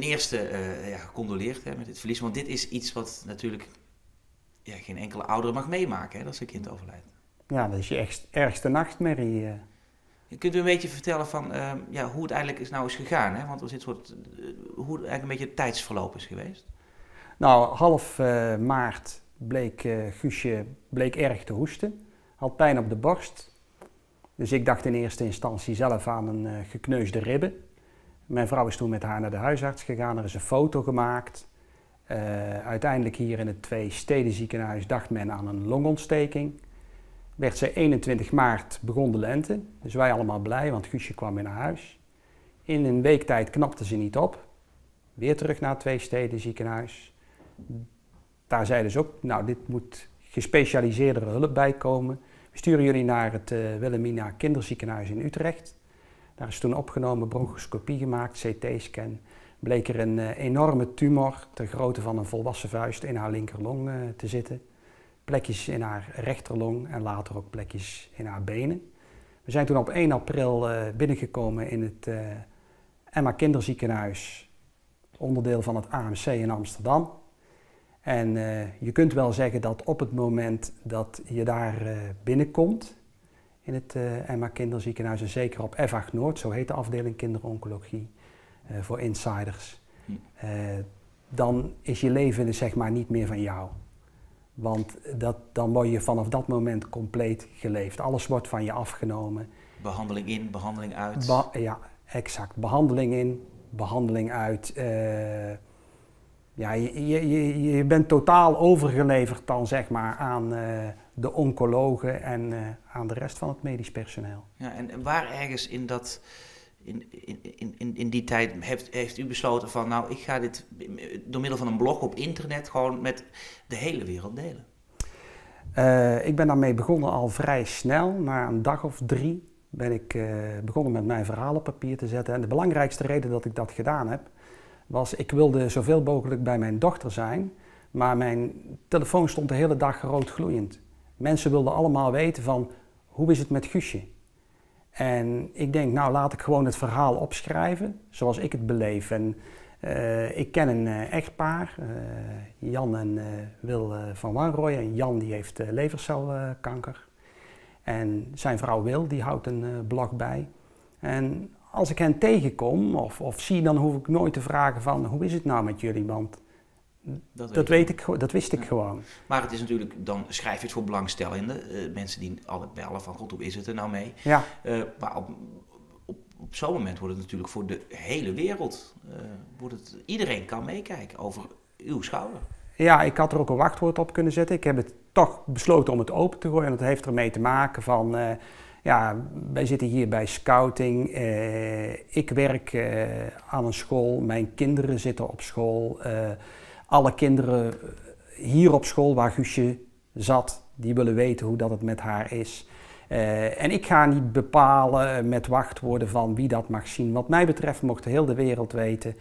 ten eerste uh, ja, gecondoleerd hè, met dit verlies, want dit is iets wat natuurlijk ja, geen enkele ouder mag meemaken, hè, dat zijn kind overlijdt. Ja, dat is je ergste nachtmerrie. Uh. Kunt u een beetje vertellen van ehm, ja, hoe het eigenlijk is, nou is gegaan? Hè? Want er zit soort, hoe het eigenlijk een beetje het tijdsverloop is geweest. Nou, half maart bleek Guusje bleek erg te hoesten. Had pijn op de borst. Dus ik dacht in eerste instantie zelf aan een gekneusde ribben. Mijn vrouw is toen met haar naar de huisarts gegaan, er is een foto gemaakt. Uh, uiteindelijk hier in het Twee Steden ziekenhuis dacht men aan een longontsteking. Werd ze 21 maart begon de lente, dus wij allemaal blij, want Guusje kwam weer naar huis. In een week tijd knapte ze niet op. Weer terug naar het Twee Steden ziekenhuis. Daar zeiden ze ook, nou dit moet gespecialiseerdere hulp bij komen. We sturen jullie naar het uh, Wilhelmina Kinderziekenhuis in Utrecht. Daar is toen opgenomen, bronchoscopie gemaakt, CT-scan. Bleek er een uh, enorme tumor ter grootte van een volwassen vuist in haar linkerlong uh, te zitten. Plekjes in haar rechterlong en later ook plekjes in haar benen. We zijn toen op 1 april binnengekomen in het Emma Kinderziekenhuis, onderdeel van het AMC in Amsterdam. En je kunt wel zeggen dat op het moment dat je daar binnenkomt, in het uh, Emma Kinderziekenhuis, en zeker op FH Noord, zo heet de afdeling kinderoncologie voor insiders, hm. dan is je leven zeg maar niet meer van jou. Want dat, dan word je vanaf dat moment compleet geleefd. Alles wordt van je afgenomen. Behandeling in, behandeling uit. ja, exact. Behandeling in, behandeling uit ja, je, je, je bent totaal overgeleverd dan zeg maar aan de oncologen en uh, aan de rest van het medisch personeel. Ja, en, waar ergens in dat, in, in, in, in die tijd heeft, heeft u besloten van nou ik ga dit door middel van een blog op internet gewoon met de hele wereld delen? Uh, ik ben daarmee begonnen al vrij snel, na een dag of drie ben ik begonnen met mijn verhaal op papier te zetten. En de belangrijkste reden dat ik dat gedaan heb, was ik wilde zoveel mogelijk bij mijn dochter zijn, maar mijn telefoon stond de hele dag rood gloeiend. Mensen wilden allemaal weten van hoe is het met Guusje? En ik denk, nou laat ik gewoon het verhaal opschrijven zoals ik het beleef. En uh, ik ken een uh, echtpaar, uh, Jan en Wil van Wanrooy. En Jan die heeft levercelkanker. En zijn vrouw Wil, die houdt een blog bij. En als ik hen tegenkom of, of zie, dan hoef ik nooit te vragen van hoe is het nou met jullie, want dat, dat weet ik, dat wist ik gewoon. Maar het is natuurlijk, dan schrijf je het voor belangstellenden, uh, mensen die altijd bellen van god, hoe is het er nou mee? Ja. Uh, maar op, op, op zo'n moment wordt het natuurlijk voor de hele wereld, uh, wordt het, iedereen kan meekijken over uw schouder. Ja, ik had er ook een wachtwoord op kunnen zetten. Ik heb het toch besloten om het open te gooien en dat heeft ermee te maken van ja, wij zitten hier bij scouting. Eh, ik werk eh, aan een school. Mijn kinderen zitten op school. Eh, alle kinderen hier op school waar Guusje zat, die willen weten hoe dat het met haar is. en ik ga niet bepalen met wachtwoorden van wie dat mag zien. Wat mij betreft mocht heel de wereld weten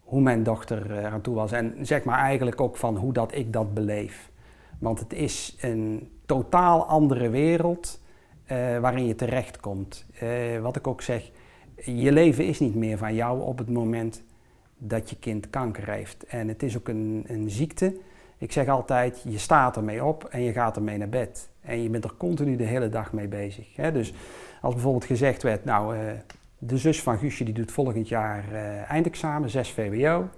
hoe mijn dochter aan toe was. En zeg maar eigenlijk ook van hoe dat ik dat beleef. Want het is een totaal andere wereld waarin je terechtkomt. Wat ik ook zeg, je leven is niet meer van jou op het moment dat je kind kanker heeft. En het is ook een, een ziekte. Ik zeg altijd, je staat ermee op en je gaat ermee naar bed. En je bent er continu de hele dag mee bezig. Hè? Dus als bijvoorbeeld gezegd werd, nou, uh, de zus van Guusje die doet volgend jaar eindexamen, 6 VWO.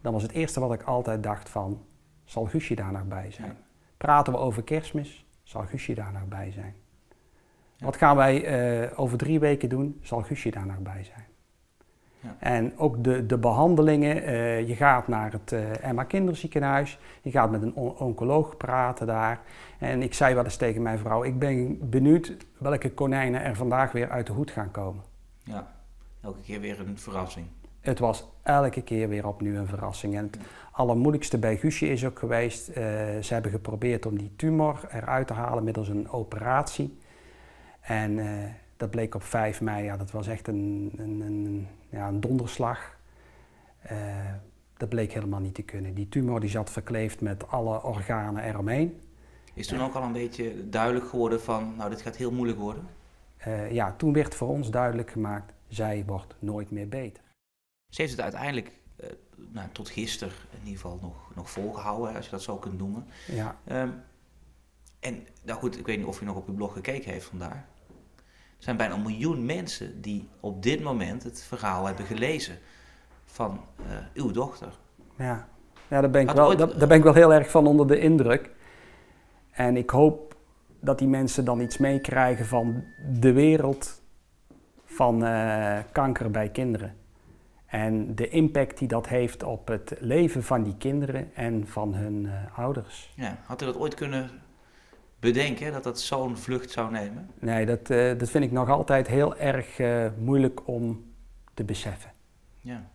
Dan was het eerste wat ik altijd dacht van, zal Guusje daar nog bij zijn? Praten we over kerstmis, zal Guusje daar nog bij zijn? Wat gaan wij uh, over drie weken doen? Zal Guusje daar nog bij zijn? Ja. En ook de, de behandelingen. Uh, je gaat naar het uh, Emma Kinderziekenhuis. Je gaat met een on oncoloog praten daar. En ik zei wel eens tegen mijn vrouw: Ik ben benieuwd welke konijnen er vandaag weer uit de hoed gaan komen. Ja, elke keer weer een verrassing. Het was elke keer weer opnieuw een verrassing. En het allermoeilijkste bij Guusje is ook geweest: ze hebben geprobeerd om die tumor eruit te halen middels een operatie. En dat bleek op 5 mei, ja, dat was echt een, een, een ja, een donderslag. Uh, dat bleek helemaal niet te kunnen. Die tumor die zat verkleefd met alle organen eromheen. Is toen ook al een beetje duidelijk geworden van, nou dit gaat heel moeilijk worden? Uh, ja, toen werd voor ons duidelijk gemaakt, zij wordt nooit meer beter. Ze heeft het uiteindelijk uh, nou, tot gisteren in ieder geval nog, nog volgehouden, als je dat zo kunt noemen. Ja. Um, en nou goed, ik weet niet of je nog op uw blog gekeken heeft vandaar. Er zijn bijna een miljoen mensen die op dit moment het verhaal hebben gelezen van uh, uw dochter. Ja, ja daar, ben ik wel, daar, daar ben ik wel heel erg van onder de indruk. En ik hoop dat die mensen dan iets meekrijgen van de wereld van uh, kanker bij kinderen. En de impact die dat heeft op het leven van die kinderen en van hun uh, ouders. Ja, had u dat ooit kunnen bedenken, dat dat zo'n vlucht zou nemen? Nee, dat, uh, dat vind ik nog altijd heel erg moeilijk om te beseffen. Ja.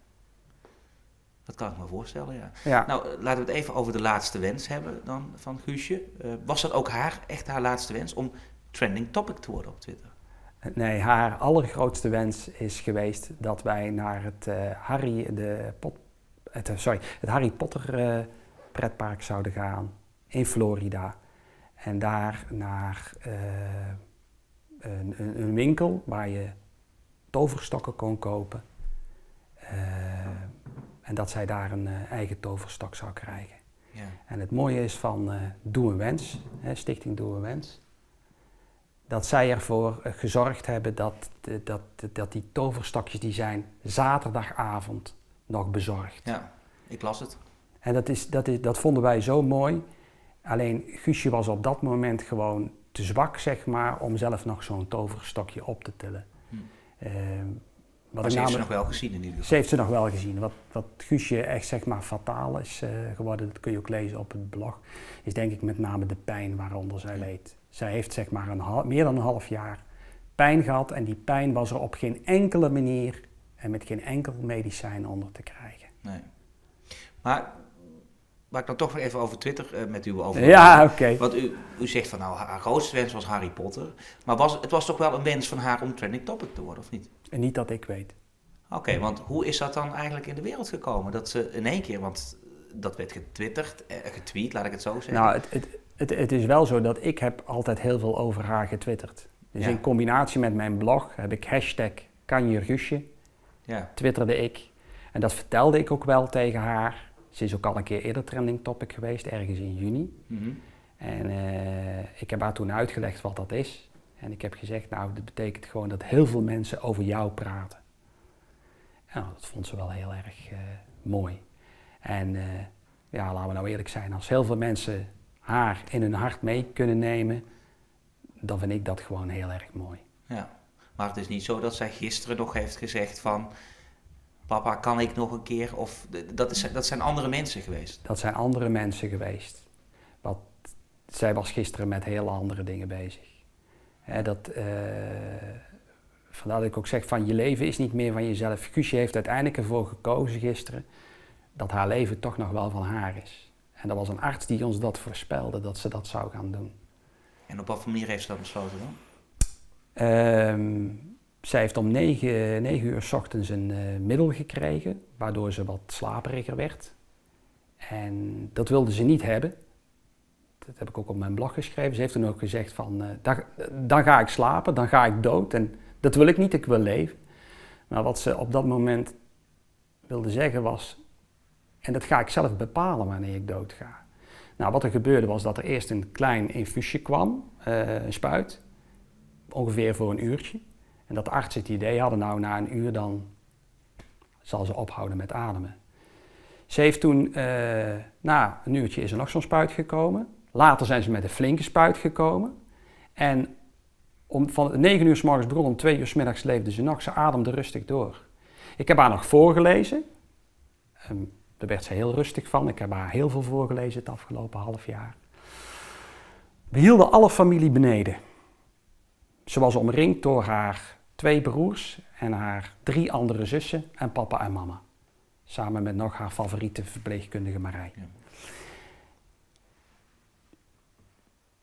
Dat kan ik me voorstellen, ja. ja. Nou, laten we het even over de laatste wens hebben dan van Guusje. Uh, was dat ook haar, echt haar laatste wens om trending topic te worden op Twitter? Nee, haar allergrootste wens is geweest dat wij naar het Harry, de pot, het, sorry, het Harry Potter pretpark zouden gaan in Florida. En daar naar een, een, winkel waar je toverstokken kon kopen. En dat zij daar een uh, eigen toverstok zou krijgen. Ja. En het mooie is van Doe een Wens, hè, Stichting Doe een Wens, dat zij ervoor gezorgd hebben dat, dat, dat die toverstokjes die zijn zaterdagavond nog bezorgd. Ja, ik las het. En dat, is, dat, is, dat vonden wij zo mooi. Alleen Guusje was op dat moment gewoon te zwak, zeg maar, om zelf nog zo'n toverstokje op te tillen. Hm. Ehm, wat ze heeft ze nog wel gezien in ieder geval. Ze heeft ze nog wel gezien. Wat, wat Guusje echt zeg maar fataal is uh, geworden, dat kun je ook lezen op het blog, is denk ik met name de pijn waaronder zij leed. Zij heeft zeg maar een meer dan een half jaar pijn gehad en die pijn was er op geen enkele manier en met geen enkel medicijn onder te krijgen. Nee. Maar waar ik dan toch nog even over Twitter uh, met u over. Ja, oké. Want u, u zegt van nou, haar grootste wens was Harry Potter. Maar was, het was toch wel een wens van haar om trending topic te worden, of niet? En niet dat ik weet. Oké, want hoe is dat dan eigenlijk in de wereld gekomen? Dat ze in één keer, want dat werd getwitterd, eh, getweet, laat ik het zo zeggen. Nou, het, het, het, het, is wel zo dat ik heb altijd heel veel over haar getwitterd. Dus in combinatie met mijn blog heb ik hashtag kanjergusje, ja. twitterde ik. En dat vertelde ik ook wel tegen haar. Ze is ook al een keer eerder trending topic geweest, ergens in juni. Mhm. En uh, ik heb haar toen uitgelegd wat dat is. En ik heb gezegd, nou, dat betekent gewoon dat heel veel mensen over jou praten. Nou, dat vond ze wel heel erg uh, mooi. En uh, ja, laten we nou eerlijk zijn, als heel veel mensen haar in hun hart mee kunnen nemen, dan vind ik dat gewoon heel erg mooi. Ja, maar het is niet zo dat zij gisteren nog heeft gezegd van, papa, kan ik nog een keer? Of dat, is, dat zijn andere mensen geweest? Dat zijn andere mensen geweest. Wat, zij was gisteren met hele andere dingen bezig. Hè, dat, uh, vandaar dat ik ook zeg van je leven is niet meer van jezelf. Guusje heeft uiteindelijk ervoor gekozen gisteren dat haar leven toch nog wel van haar is. En dat was een arts die ons dat voorspelde, dat ze dat zou gaan doen. En op wat manier heeft ze dat besloten dan? Um, zij heeft om 9, 9 uur s ochtends een uh, middel gekregen, waardoor ze wat slaperiger werd. En dat wilde ze niet hebben. Dat heb ik ook op mijn blog geschreven. Ze heeft toen ook gezegd van, uh, dan, dan, ga ik slapen, dan ga ik dood. En dat wil ik niet, ik wil leven. Maar wat ze op dat moment wilde zeggen was, en dat ga ik zelf bepalen wanneer ik dood ga. Nou, wat er gebeurde was dat er eerst een klein infuusje kwam, uh, een spuit, ongeveer voor een uurtje. En dat de artsen het idee hadden, nou na een uur dan zal ze ophouden met ademen. Ze heeft toen, uh, na een uurtje is er nog zo'n spuit gekomen. Later zijn ze met een flinke spuit gekomen. En om, van 9 uur s morgens begon, om 2 uur s middags leefde ze nog. Ze ademde rustig door. Ik heb haar nog voorgelezen. Um, daar werd ze heel rustig van. Ik heb haar heel veel voorgelezen het afgelopen half jaar. We hielden alle familie beneden. Ze was omringd door haar twee broers en haar drie andere zussen en papa en mama. Samen met nog haar favoriete verpleegkundige Marij. Ja.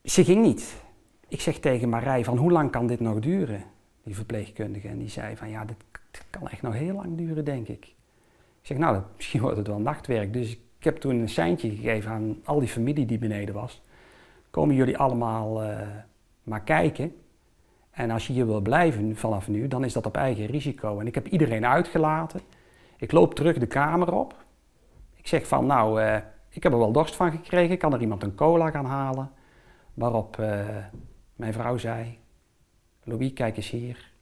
Ze ging niet. Ik zeg tegen Marij van hoe lang kan dit nog duren? Die verpleegkundige. En die zei van ja, dit, kan echt nog heel lang duren denk ik. Ik zeg nou, misschien wordt het wel nachtwerk. Dus ik heb toen een seintje gegeven aan al die familie die beneden was. Komen jullie allemaal uh, maar kijken. En als je hier wil blijven vanaf nu, dan is dat op eigen risico. En ik heb iedereen uitgelaten. Ik loop terug de kamer op. Ik zeg van, nou, eh, ik heb er wel dorst van gekregen. Kan er iemand een cola gaan halen? Waarop eh, mijn vrouw zei, Louis, kijk eens hier.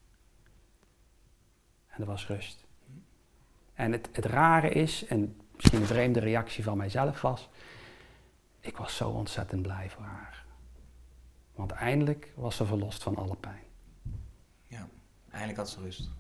En er was rust. En het, het rare is, en misschien een vreemde reactie van mijzelf was, ik was zo ontzettend blij voor haar. Want eindelijk was ze verlost van alle pijn. Ja, eindelijk had ze rust.